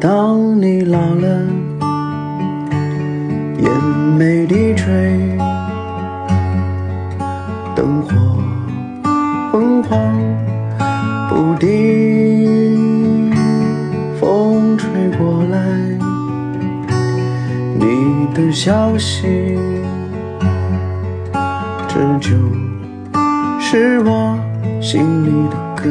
当你老了，眼眉低垂，灯火昏黄不定，风吹过来，你的消息，这就是我心里的歌。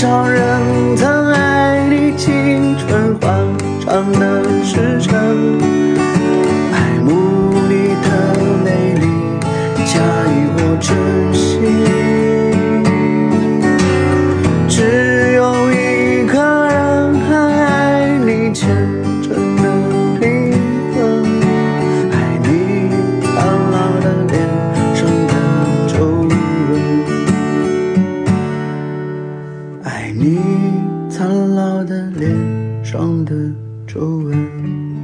少人曾爱你青春欢畅的时辰，爱慕你的美丽，假意我真心。爱你苍老的脸上的皱纹。